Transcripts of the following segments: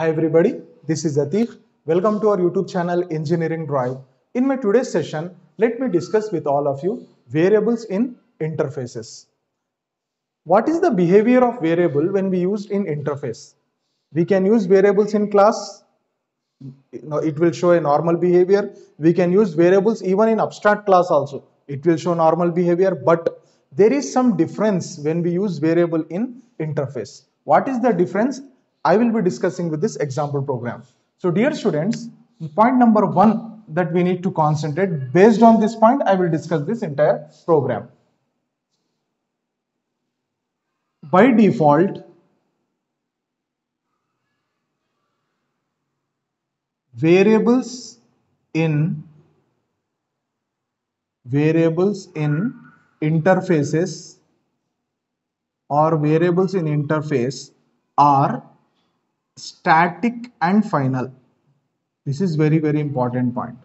Hi everybody, this is Ateeq. Welcome to our YouTube channel Engineering Drive. In my today's session, let me discuss with all of you variables in interfaces. What is the behavior of variable when we use in interface? We can use variables in class, it will show a normal behavior. We can use variables even in abstract class also. It will show normal behavior, but there is some difference when we use variable in interface. What is the difference? I will be discussing with this example program. So dear students, point number one that we need to concentrate. Based on this point, I will discuss this entire program. By default, variables in variables in interfaces or variables in interface are static and final. This is very very important point.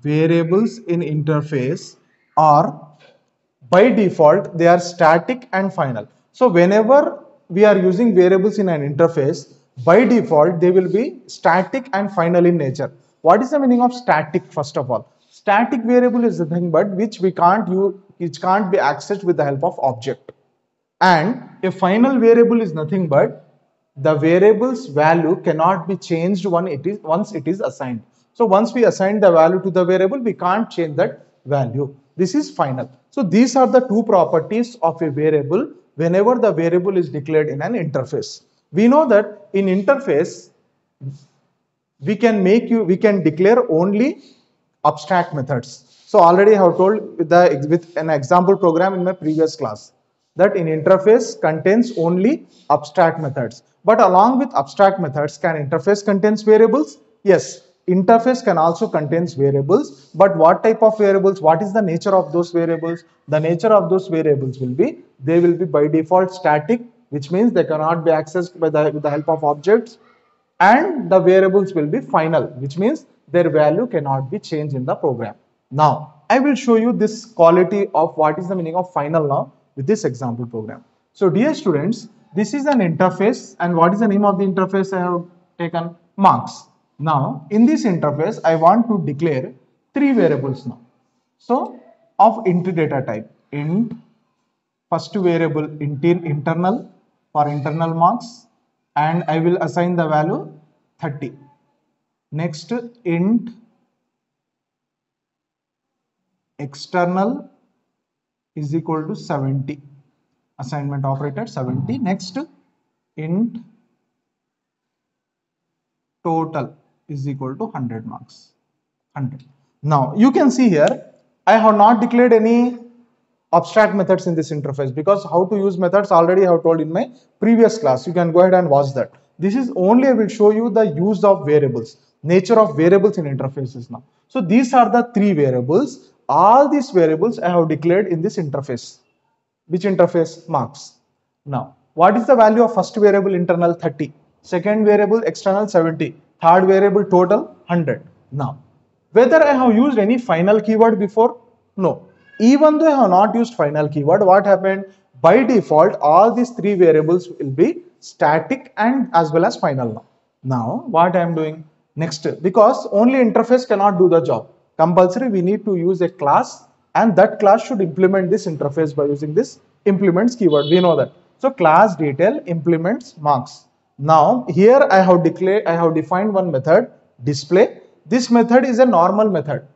Variables in interface are by default they are static and final. So whenever we are using variables in an interface by default they will be static and final in nature. What is the meaning of static first of all? Static variable is the thing but which we can't use which can't be accessed with the help of object and a final variable is nothing but the variable's value cannot be changed it is once it is assigned. So once we assign the value to the variable we can't change that value. This is final. So these are the two properties of a variable whenever the variable is declared in an interface. We know that in interface we can make you we can declare only abstract methods. So already i have told with the with an example program in my previous class that in interface contains only abstract methods. But along with abstract methods can interface contains variables? Yes. Interface can also contains variables. But what type of variables? What is the nature of those variables? The nature of those variables will be they will be by default static which means they cannot be accessed by the, with the help of objects. And the variables will be final which means their value cannot be changed in the program. Now I will show you this quality of what is the meaning of final now with this example program. So dear students this is an interface and what is the name of the interface I have taken marks. Now in this interface I want to declare three variables now. So of int data type int first variable int internal for internal marks and I will assign the value 30. Next int external is equal to 70 assignment operator 70 next int total is equal to 100 marks 100 now you can see here I have not declared any abstract methods in this interface because how to use methods already I have told in my previous class. You can go ahead and watch that. This is only I will show you the use of variables, nature of variables in interfaces now. So these are the three variables. All these variables I have declared in this interface. Which interface? Marks. Now, what is the value of first variable internal 30, second variable external 70, third variable total 100. Now, whether I have used any final keyword before? No even though I have not used final keyword, what happened? By default, all these three variables will be static and as well as final now. Now, what I am doing? Next, because only interface cannot do the job. Compulsory, we need to use a class and that class should implement this interface by using this implements keyword. We know that. So, class detail implements marks. Now, here I have declared, I have defined one method display. This method is a normal method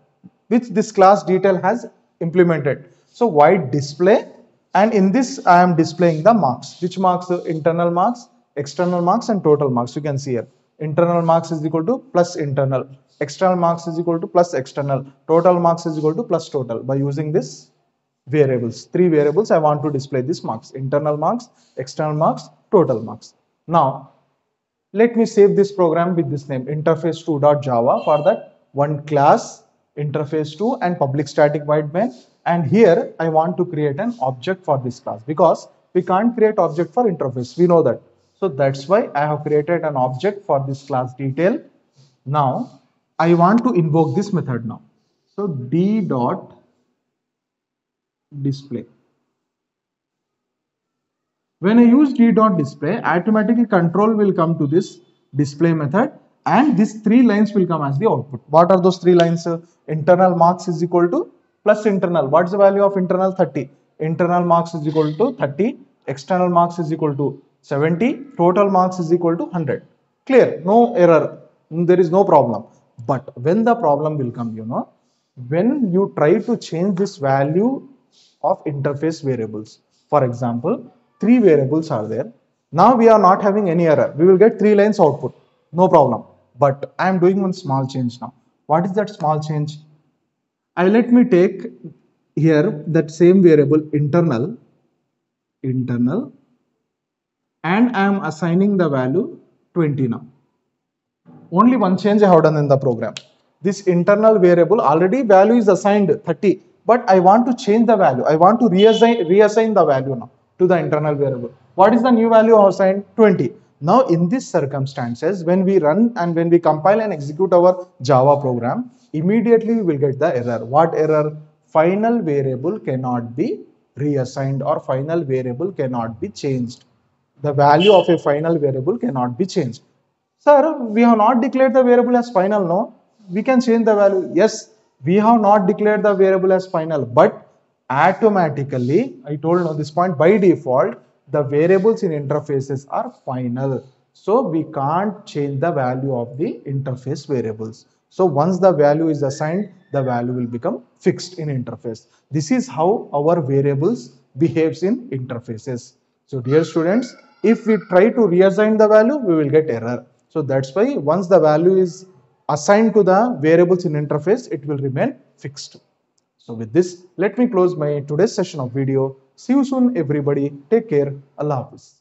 which this class detail has implemented. So void display and in this I am displaying the marks. Which marks? Internal marks, external marks and total marks. You can see here. Internal marks is equal to plus internal. External marks is equal to plus external. Total marks is equal to plus total by using this variables. Three variables I want to display this marks. Internal marks, external marks, total marks. Now let me save this program with this name interface2.java for that one class interface 2 and public static void main and here I want to create an object for this class because we can't create object for interface we know that so that's why I have created an object for this class detail now I want to invoke this method now so d dot display When I use d dot display, automatically control will come to this display method and these three lines will come as the output. What are those three lines? Internal marks is equal to plus internal. What's the value of internal? 30. Internal marks is equal to 30. External marks is equal to 70. Total marks is equal to 100. Clear? No error. There is no problem. But when the problem will come, you know, when you try to change this value of interface variables. For example, three variables are there. Now we are not having any error. We will get three lines output. No problem. But I am doing one small change now. What is that small change? I let me take here that same variable internal, internal, and I am assigning the value 20 now. Only one change I have done in the program. This internal variable already value is assigned 30, but I want to change the value. I want to reassign, reassign the value now to the internal variable. What is the new value assigned? 20. Now in these circumstances, when we run and when we compile and execute our Java program, immediately we will get the error. What error? Final variable cannot be reassigned or final variable cannot be changed. The value of a final variable cannot be changed. Sir, we have not declared the variable as final, no? We can change the value. Yes, we have not declared the variable as final, but automatically, I told on this point, by default, the variables in interfaces are final. So we can't change the value of the interface variables. So once the value is assigned, the value will become fixed in interface. This is how our variables behaves in interfaces. So dear students, if we try to reassign the value, we will get error. So that's why once the value is assigned to the variables in interface, it will remain fixed. So with this, let me close my today's session of video. See you soon everybody. Take care. Allah Hafiz.